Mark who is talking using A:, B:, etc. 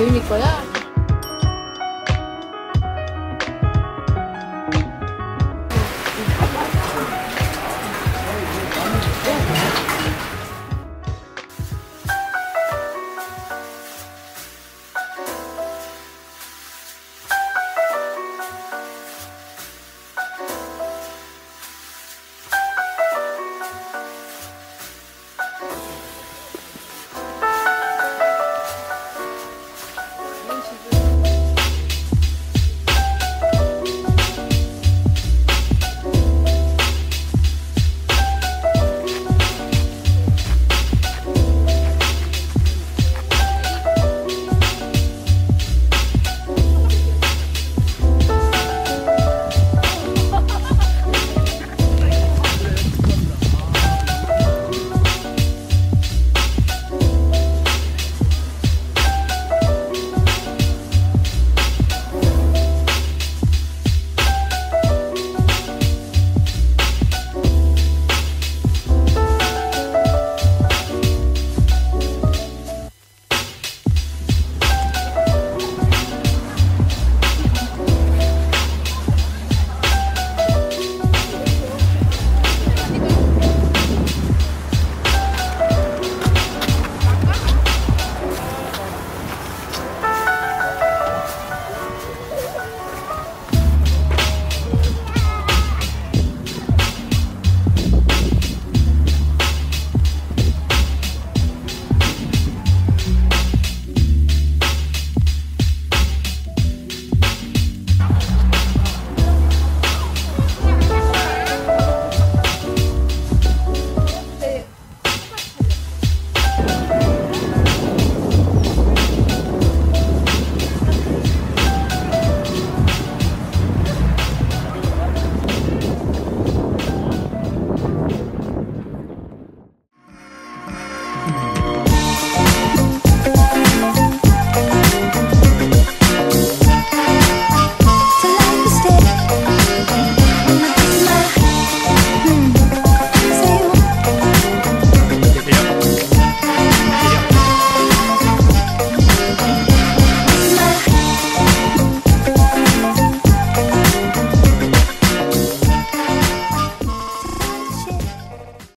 A: 재밌을 거야?